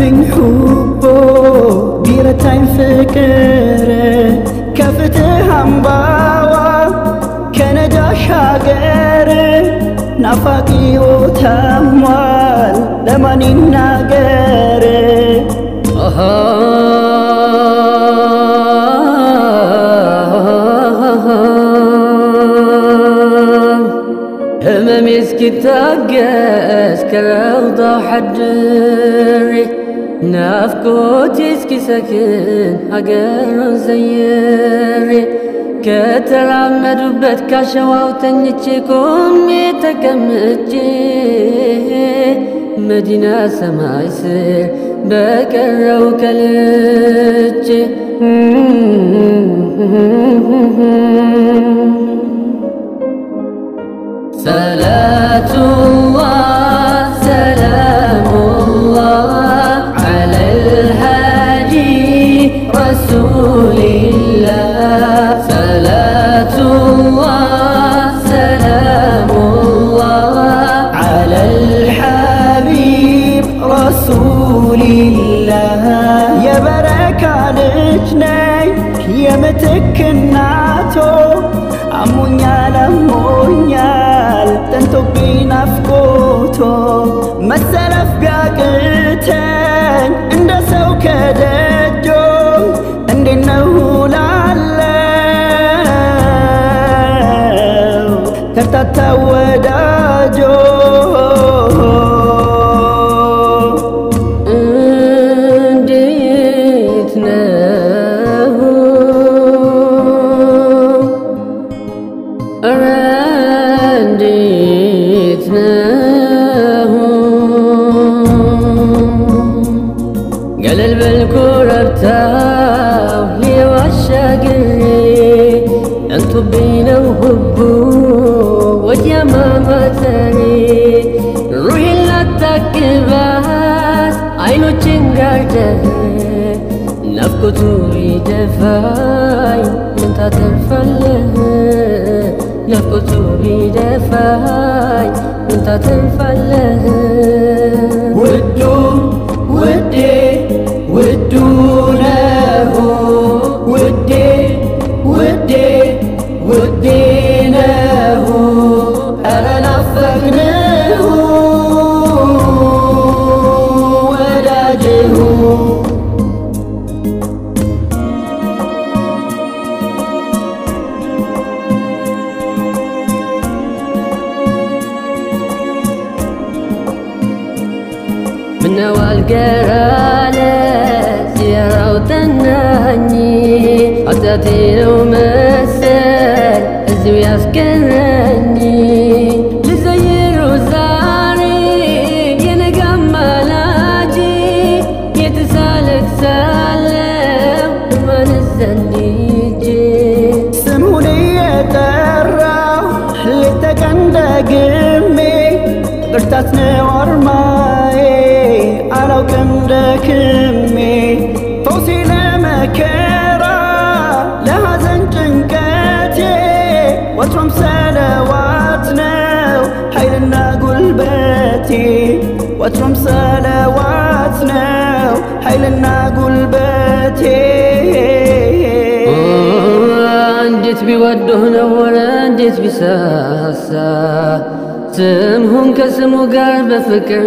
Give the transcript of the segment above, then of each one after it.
بنحبه تاين فكره كفته همباوا كندا شاقره نفقي وتموال لمن أما هممي سكتاقس كالأوضاع حدري ናፍቆቴ እስኪሰክን ሀገሩን ዘይሬ ከተራመዱበት ካሸዋው ተኝቼ ቆሜ ተቀምጬ መዲና ሰማይ ስር በቀረው ከልቼ ረሱልላህ የበረካ ልጅ ነኝ። የምትክ እናቶ አሞኛል አሞኛል ጠንቶብኝ ናፍቆቶ መሰለፍ ቢያቅተኝ እንደ ሰው ከደጆ እንዴት ነው ላለው? ከርታታ ወዳጆ شفته بينا وهبه وجه ماما تاني. روحي لا تكباس عينو تشنجاته نفكتو بدفاي من تتفله نفكتو بدفاي من تتفله ምነው አልገራለ ሲያራው ጠናኝ ኃጢአቴ ነው መሰል እዚሁ ያስቀረኝ ልዘይሩ ዛሬ የነገ አማላጅ የተሳለቅሳለው ማንስ ዘንድ ሂጄ ስሙን የጠራው ሌት ተቀን ደግሜ ብርታት ነው አርማዬ አላውቅም ደክሜ ፈውሴ ለመከራ ለሐዘን ጭንቀቴ ወትሮም ሰለዋት ነው ኃይልና ጉልበቴ ወትሮም ሰለዋት ነው ኃይልና ጉልበቴ እንዴት ቢወዱህ ነው ወረ እንዴት ቢሳሳ ስምሁን ከስሙ ጋር በፍቅር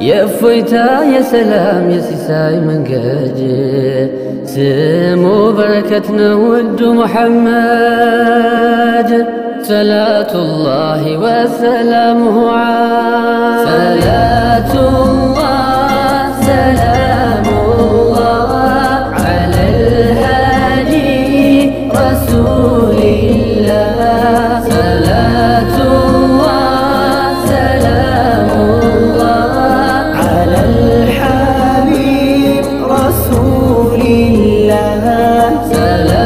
يا فويتا يا سلام يا سيساي من قاجي. سمو بركتنا ود محمد. صلاة الله وسلامه عليه صلاة الله love.